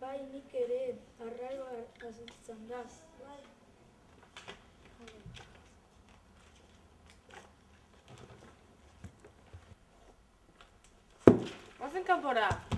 vai ni querer arraigo as sandás. Vas en camporar.